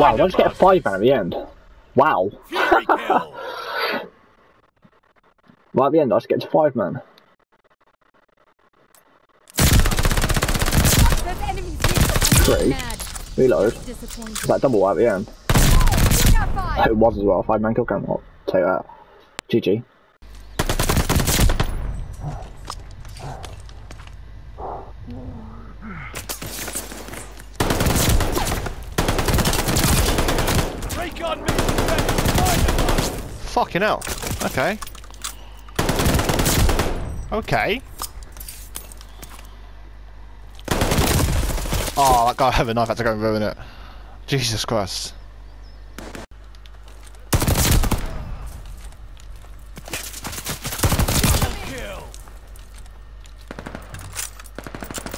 Wow, did I just get a five man at the end? Wow. Fury kill. Right at the end, I just get to five man. There's enemies here. Three. Mad. Reload. Disappointed. It's like double at the end. You got five. It was as well. Five man kill cam. I'll take that. GG. Recon mission ready. Find the bus. Fucking hell. Okay. Okay. Oh, that guy had a knife had to go and ruin it. Jesus Christ. Kill.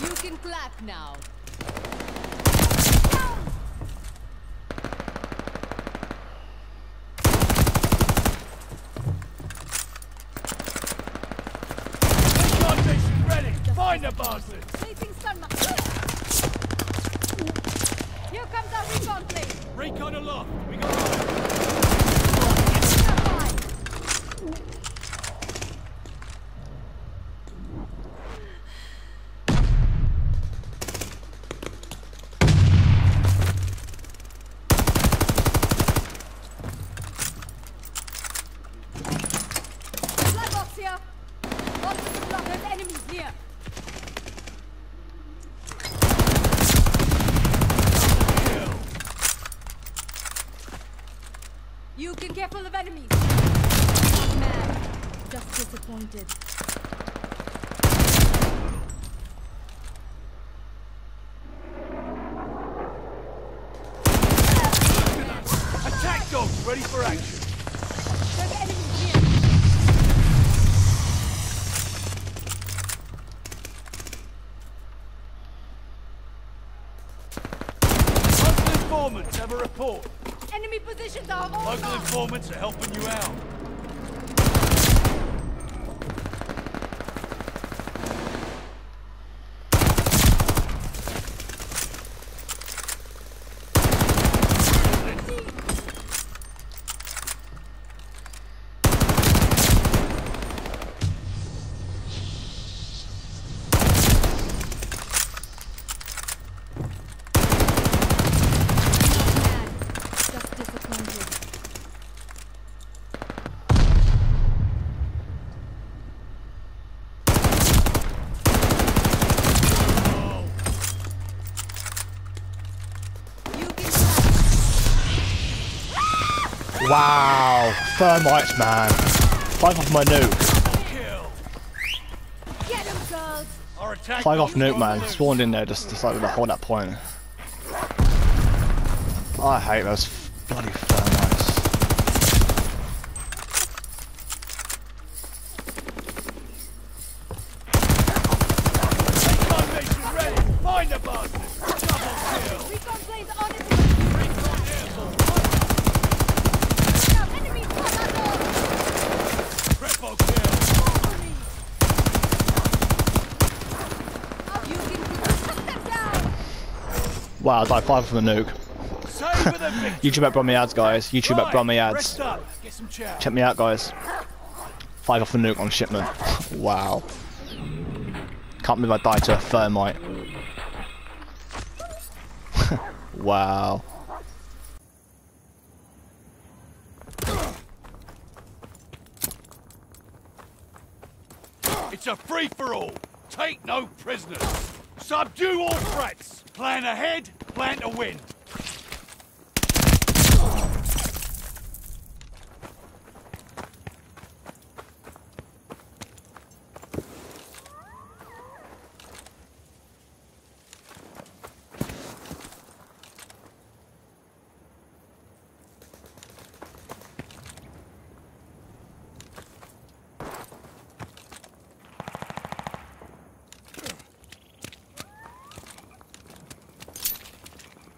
You can clap now. Recon mission ready. Buses. Placing stun Here comes our recon plane. Recon aloft. We got five. Blood box here. Box is blocked. There's enemies here. kill. You can careful of enemies. Not mad. Just disappointed. Attack dogs ready for action. There's enemies here. Local informants have a report. Enemy positions are all Local informants are helping you out. Not mad. Just disappointed. You can clap. Wow. Thermites, man. Five off my nuke. Five off nuke, man. Spawned in there, just decided to hold that point. I hate those bloody thermites. Recon mission ready. Find the buses. Double kill. Recon planes on its way. Recon airborne. Now, enemies tornado. Triple kill. You can shut them down. Wow, I died five from the nuke. Savor the victory. YouTube at BrummyAdz, guys. YouTube at BrummyAdz. Rest up. Get some chow. Check me out, guys. Five off the nuke on shipment. wow. Can't believe I died to a thermite. wow. It's a free-for-all. Take no prisoners. Subdue all threats. Plan ahead, plan to win.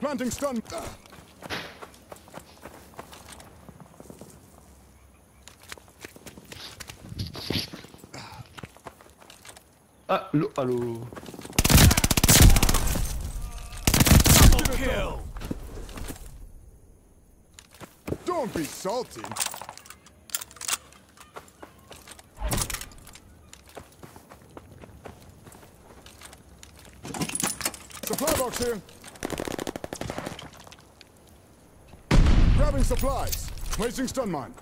Planting stun. Ah, allô, allô. Double kill. Don't be salty. Supply box here. Grabbing supplies. Placing stun mine.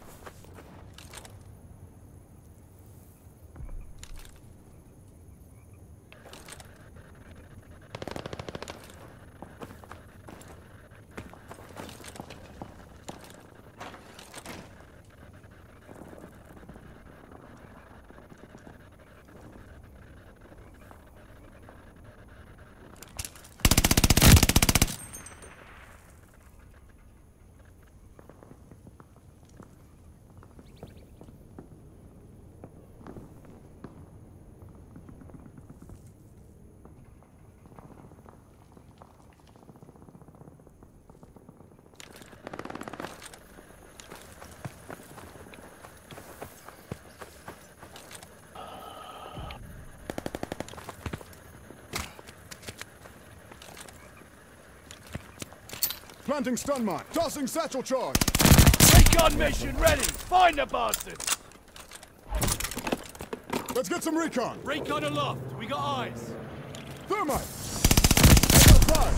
Planting stun mine. Tossing satchel charge. Recon mission ready. Find the bastards. Let's get some recon. Recon aloft. We got eyes. Thermite. Fire.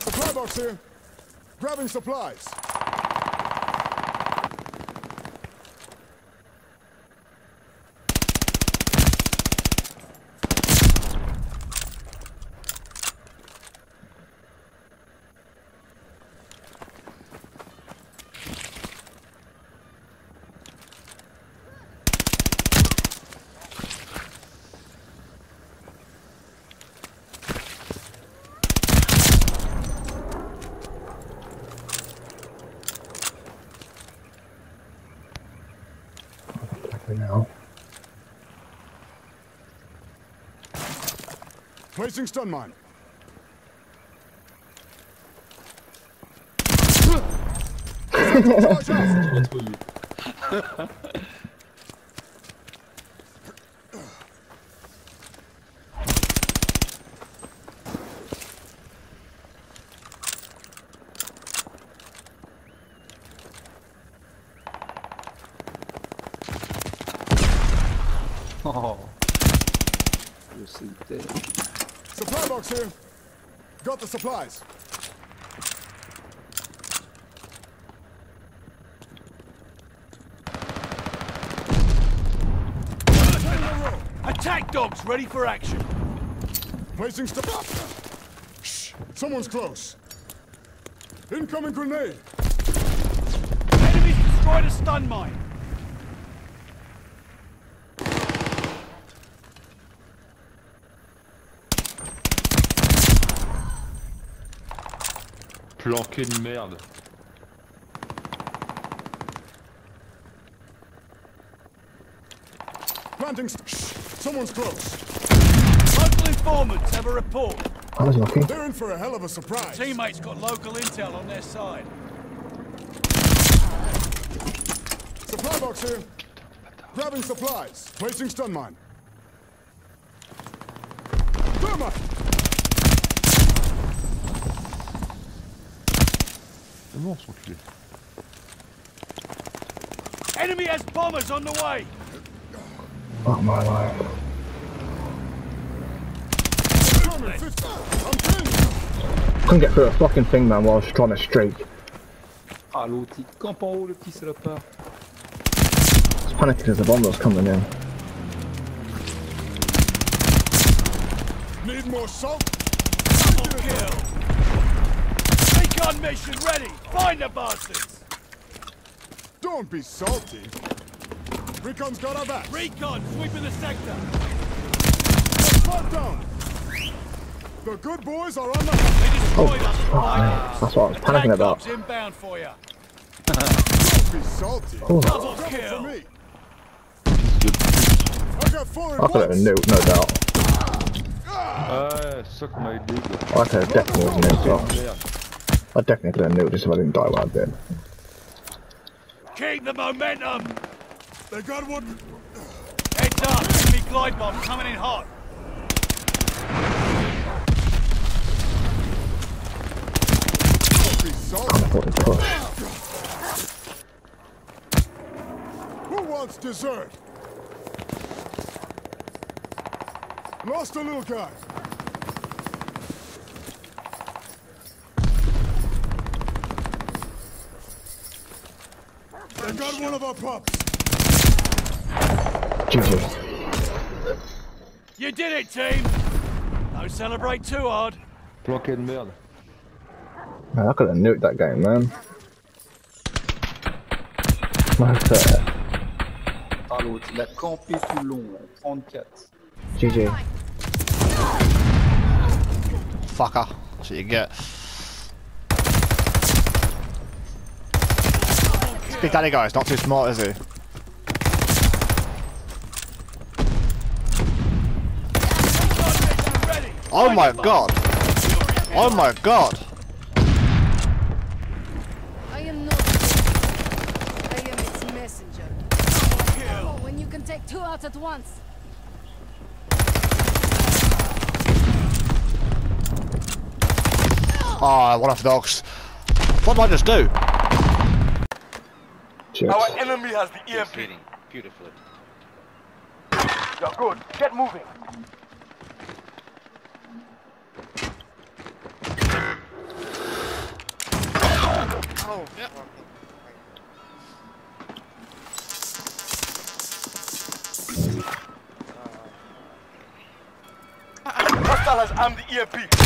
Supply box here. Grabbing supplies. Now. Placing stun mine. Charge out. Oh. Je sais le tête. Supply box here. Got the supplies. Attack dogs ready for action. Placing stun. Shh. Someone's close. Incoming grenade. Enemies destroyed a stun mine. Planqué de merde. Planting. Shh. Someone's close. Local informants have a report. I was. They're in for a hell of a surprise. Teammates got local intel on their side. Supply box here. Grabbing supplies. Placing stun mine. Thermite. C'est bon, son culé. Enemy has bombers on the way. Fuck my life. German 50. I'm pinned. Couldn't get through a fucking thing, man, while I was trying to streak. Ah, l'autre, il campe en haut, le petit salopard. I was panicking because the bomb was coming in. Need more salt. Double kill. Recon mission ready. Find the bastards. Don't be salty. Recon's got our back. Recon sweeping the sector. Front down. The good boys are on the They Oh, destroyed us. Oh, oh, fuck me. That's what I was panicking about. dogs inbound for you. Don't be salty. Oh, Double Double for kill. me. I got four in I thought it no, no doubt. Ouais, c'est ça qu'on m'a aidé. quoi. I could have definitely was an as well. Merde. I definitely could have noticed this if I didn't die while I did. Keep the momentum! They got one! Heads up! Enemy glide bomb coming in hot! Who wants dessert? Lost a little guy. Got one of our pups. GG. You did it, team! Don't celebrate too hard. Planqué de merde. Man, I could have nuked that game, man. No fair. Ah l'autre, il a campé tout le long, 34. GG. Fucker. That's what you get. Big Daddy guy's not too smart, is he? Oh my god! Oh my god! I am not. I am its messenger. Oh, when you can take two out at once. Oh, one off dogs. What did I just do? Cheers. Our enemy has the EMP. Shooting beautifully. You're good. Get moving. Oh, Hostile has armed the EMP.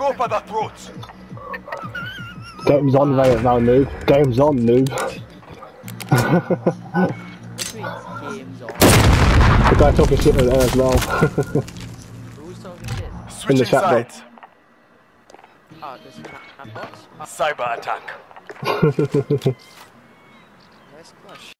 Go for the throats. Game's on right now, noob. Game's on, noob. the guy talking shit over there as well. Switching chat, bro. sides. Ah, Cyber attack.